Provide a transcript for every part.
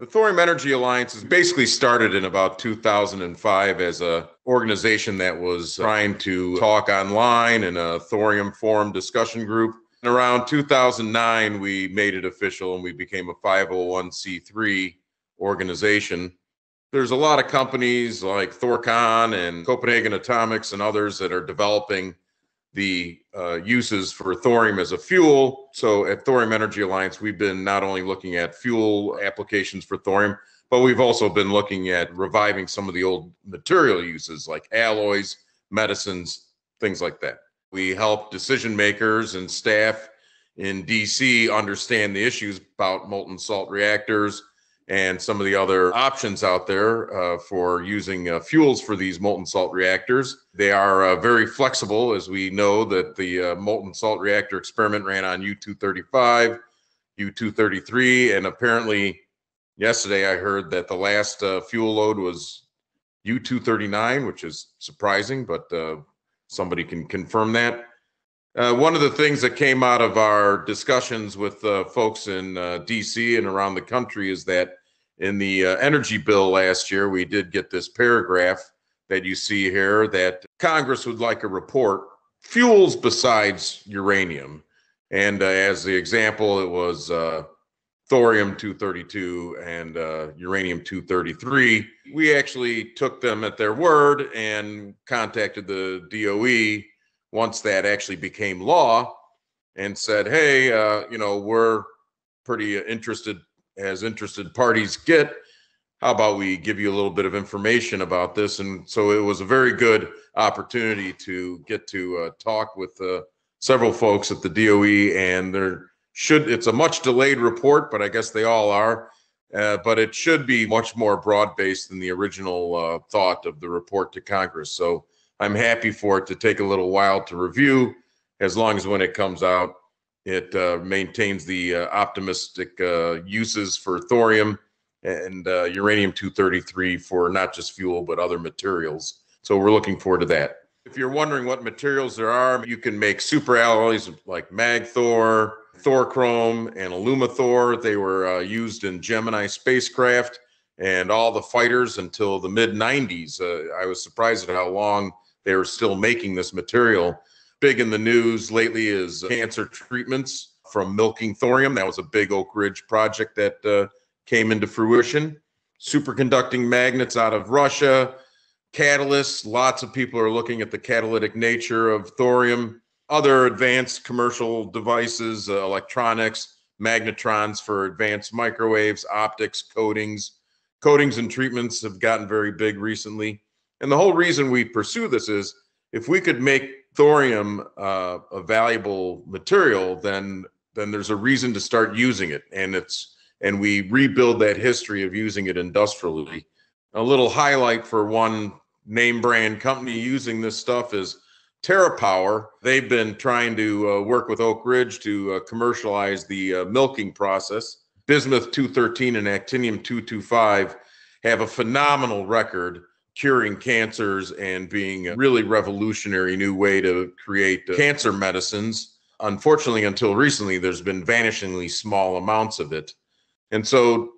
The Thorium Energy Alliance is basically started in about 2005 as a organization that was trying to talk online in a thorium forum discussion group. And around 2009, we made it official and we became a 501c3 organization. There's a lot of companies like Thorcon and Copenhagen Atomics and others that are developing the uh, uses for thorium as a fuel. So at Thorium Energy Alliance, we've been not only looking at fuel applications for thorium, but we've also been looking at reviving some of the old material uses like alloys, medicines, things like that. We help decision makers and staff in DC understand the issues about molten salt reactors, and some of the other options out there uh, for using uh, fuels for these molten salt reactors. They are uh, very flexible, as we know that the uh, molten salt reactor experiment ran on U-235, U-233, and apparently yesterday I heard that the last uh, fuel load was U-239, which is surprising, but uh, somebody can confirm that. Uh, one of the things that came out of our discussions with uh, folks in uh, DC and around the country is that in the uh, energy bill last year, we did get this paragraph that you see here that Congress would like a report fuels besides uranium. And uh, as the example, it was uh, thorium 232 and uh, uranium 233. We actually took them at their word and contacted the DOE once that actually became law and said, hey, uh, you know, we're pretty interested as interested parties get. How about we give you a little bit of information about this? And so it was a very good opportunity to get to uh, talk with uh, several folks at the DOE, and there should it's a much delayed report, but I guess they all are. Uh, but it should be much more broad based than the original uh, thought of the report to Congress. So I'm happy for it to take a little while to review, as long as when it comes out, it uh, maintains the uh, optimistic uh, uses for thorium and uh, uranium 233 for not just fuel, but other materials. So we're looking forward to that. If you're wondering what materials there are, you can make super alloys like MagThor, Thorchrome, and Alumathor. They were uh, used in Gemini spacecraft and all the fighters until the mid 90s. Uh, I was surprised at how long they were still making this material big in the news lately is cancer treatments from milking thorium. That was a big Oak Ridge project that uh, came into fruition. Superconducting magnets out of Russia, catalysts. Lots of people are looking at the catalytic nature of thorium. Other advanced commercial devices, uh, electronics, magnetrons for advanced microwaves, optics, coatings. Coatings and treatments have gotten very big recently. And the whole reason we pursue this is if we could make thorium uh, a valuable material, then then there's a reason to start using it, and it's and we rebuild that history of using it industrially. A little highlight for one name brand company using this stuff is TerraPower. They've been trying to uh, work with Oak Ridge to uh, commercialize the uh, milking process. Bismuth 213 and actinium 225 have a phenomenal record curing cancers and being a really revolutionary new way to create uh, cancer medicines. Unfortunately, until recently, there's been vanishingly small amounts of it. And so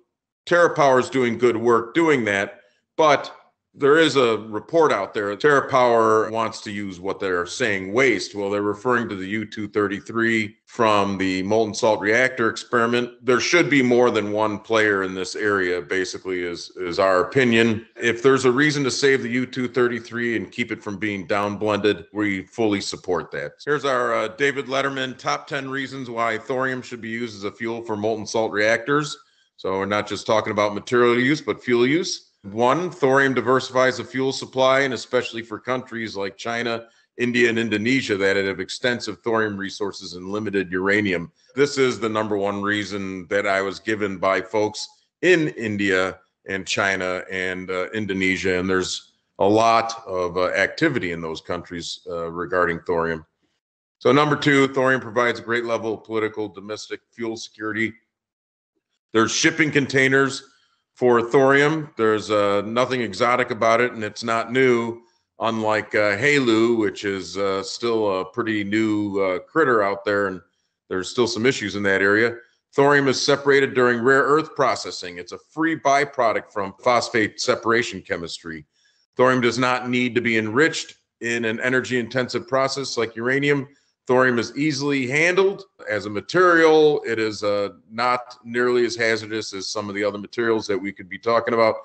TerraPower is doing good work doing that, but there is a report out there. TerraPower wants to use what they're saying waste. Well, they're referring to the U 233 from the molten salt reactor experiment. There should be more than one player in this area, basically, is, is our opinion. If there's a reason to save the U 233 and keep it from being downblended, we fully support that. Here's our uh, David Letterman top 10 reasons why thorium should be used as a fuel for molten salt reactors. So we're not just talking about material use, but fuel use. One, thorium diversifies the fuel supply, and especially for countries like China, India, and Indonesia that have extensive thorium resources and limited uranium. This is the number one reason that I was given by folks in India and China and uh, Indonesia. And there's a lot of uh, activity in those countries uh, regarding thorium. So, number two, thorium provides a great level of political domestic fuel security. There's shipping containers for thorium. There's uh, nothing exotic about it, and it's not new. Unlike uh, HALEU, which is uh, still a pretty new uh, critter out there, and there's still some issues in that area. Thorium is separated during rare earth processing. It's a free byproduct from phosphate separation chemistry. Thorium does not need to be enriched in an energy intensive process like uranium. Thorium is easily handled as a material. It is uh, not nearly as hazardous as some of the other materials that we could be talking about.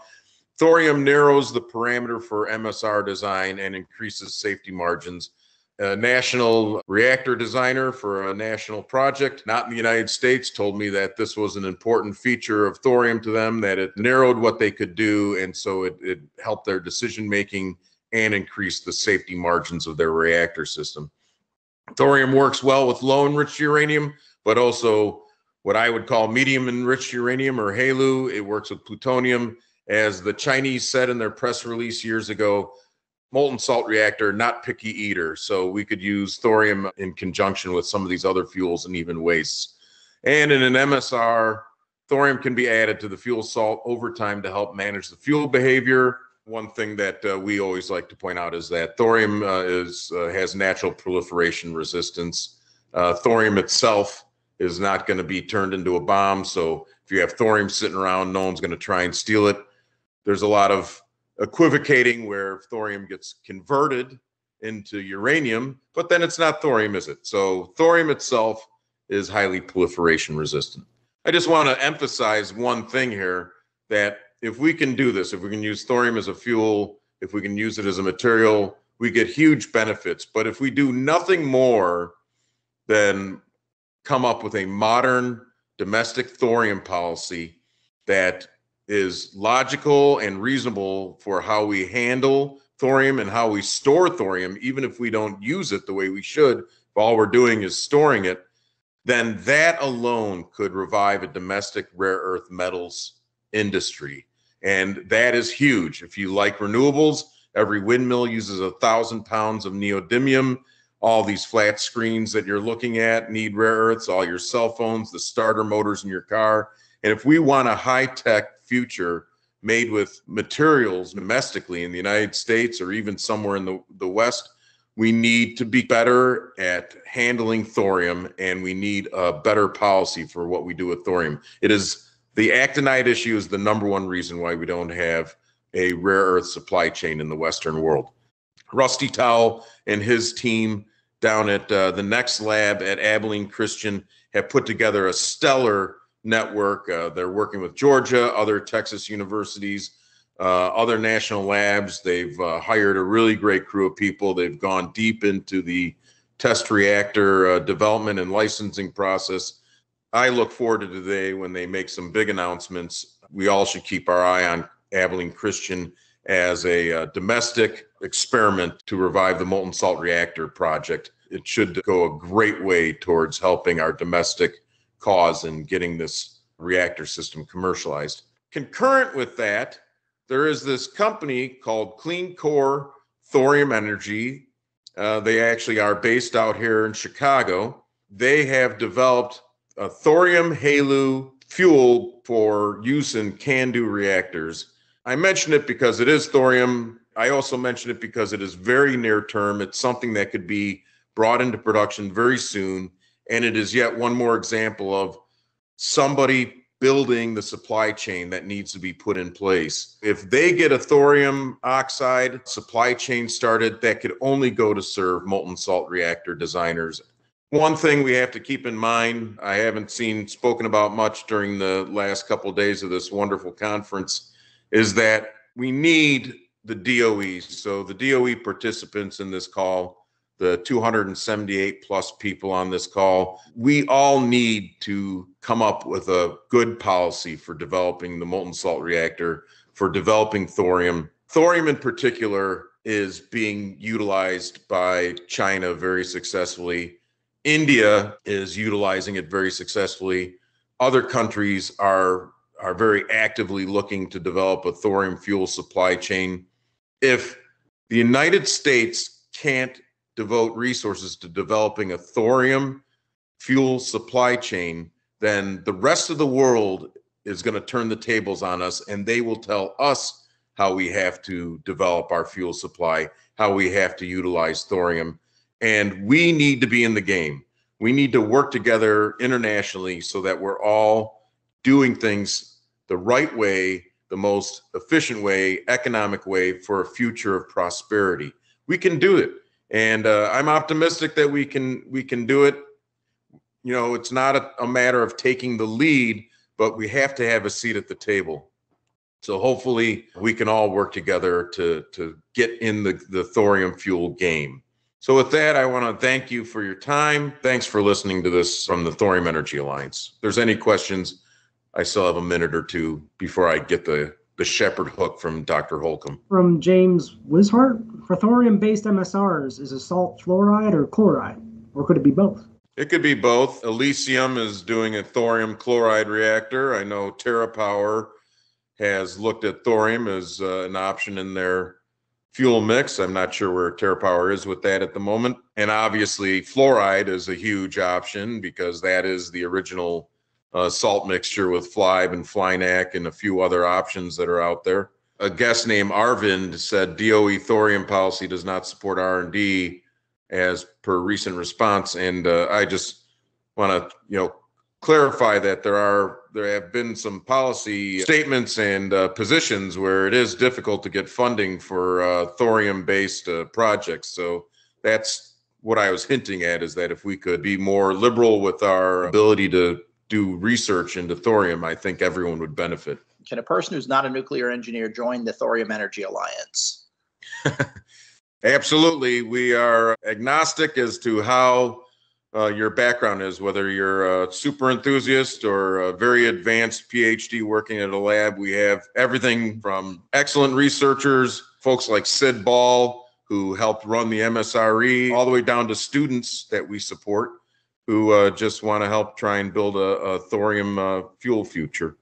Thorium narrows the parameter for MSR design and increases safety margins. A national reactor designer for a national project, not in the United States, told me that this was an important feature of thorium to them, that it narrowed what they could do. And so it, it helped their decision making and increased the safety margins of their reactor system. Thorium works well with low enriched uranium, but also what I would call medium enriched uranium or HALEU. It works with plutonium as the Chinese said in their press release years ago, molten salt reactor, not picky eater. So we could use thorium in conjunction with some of these other fuels and even wastes. And in an MSR, thorium can be added to the fuel salt over time to help manage the fuel behavior. One thing that uh, we always like to point out is that thorium uh, is uh, has natural proliferation resistance. Uh, thorium itself is not going to be turned into a bomb. So if you have thorium sitting around, no one's going to try and steal it there's a lot of equivocating where thorium gets converted into uranium, but then it's not thorium, is it? So thorium itself is highly proliferation resistant. I just want to emphasize one thing here that if we can do this, if we can use thorium as a fuel, if we can use it as a material, we get huge benefits. But if we do nothing more than come up with a modern domestic thorium policy that is logical and reasonable for how we handle thorium and how we store thorium, even if we don't use it the way we should, if all we're doing is storing it, then that alone could revive a domestic rare earth metals industry. And that is huge. If you like renewables, every windmill uses a thousand pounds of neodymium. All these flat screens that you're looking at need rare earths, all your cell phones, the starter motors in your car. And if we want a high tech future made with materials domestically in the United States or even somewhere in the, the West, we need to be better at handling thorium and we need a better policy for what we do with thorium. It is the actinide issue is the number one reason why we don't have a rare earth supply chain in the Western world. Rusty Towell and his team down at uh, the next lab at Abilene Christian have put together a stellar network. Uh, they're working with Georgia, other Texas universities, uh, other national labs. They've uh, hired a really great crew of people. They've gone deep into the test reactor uh, development and licensing process. I look forward to today when they make some big announcements. We all should keep our eye on Abilene Christian as a uh, domestic experiment to revive the molten salt reactor project. It should go a great way towards helping our domestic cause in getting this reactor system commercialized. Concurrent with that, there is this company called Clean Core Thorium Energy. Uh, they actually are based out here in Chicago. They have developed a thorium HALEU fuel for use in CANDU reactors. I mention it because it is thorium. I also mention it because it is very near term. It's something that could be brought into production very soon. And it is yet one more example of somebody building the supply chain that needs to be put in place. If they get a thorium oxide supply chain started, that could only go to serve molten salt reactor designers. One thing we have to keep in mind, I haven't seen spoken about much during the last couple of days of this wonderful conference, is that we need the DOEs. So the DOE participants in this call the 278 plus people on this call. We all need to come up with a good policy for developing the molten salt reactor, for developing thorium. Thorium, in particular, is being utilized by China very successfully. India is utilizing it very successfully. Other countries are are very actively looking to develop a thorium fuel supply chain. If the United States can't devote resources to developing a thorium fuel supply chain, then the rest of the world is going to turn the tables on us and they will tell us how we have to develop our fuel supply, how we have to utilize thorium. And we need to be in the game. we need to work together internationally so that we're all doing things the right way, the most efficient way, economic way for a future of prosperity. We can do it, and uh, I'm optimistic that we can we can do it. You know, it's not a, a matter of taking the lead, but we have to have a seat at the table. So hopefully we can all work together to to get in the, the thorium fuel game. So with that, I want to thank you for your time. Thanks for listening to this from the Thorium Energy Alliance. If there's any questions, I still have a minute or two before I get the the shepherd hook from Dr. Holcomb. From James Wishart, for thorium-based MSRs, is a salt fluoride or chloride, or could it be both? It could be both. Elysium is doing a thorium chloride reactor. I know TerraPower has looked at thorium as uh, an option in their fuel mix. I'm not sure where TerraPower is with that at the moment. And obviously, fluoride is a huge option because that is the original uh, salt mixture with Flibe and FLiNaK and a few other options that are out there. A guest named Arvind said DOE thorium policy does not support R&D as per recent response. And uh, I just want to, you know, clarify that there are there have been some policy statements and uh, positions where it is difficult to get funding for uh, thorium based uh, projects. So that's what i was hinting at is that if we could be more liberal with our ability to do research into thorium i think everyone would benefit. Can a person who's not a nuclear engineer join the Thorium Energy Alliance? absolutely. We are agnostic as to how uh, your background is, whether you're a super enthusiast or a very advanced PhD working at a lab. We have everything from excellent researchers, folks like Syd Ball, who helped run the MSRE, all the way down to students that we support who uh, just want to help try and build a, a thorium uh, fuel future.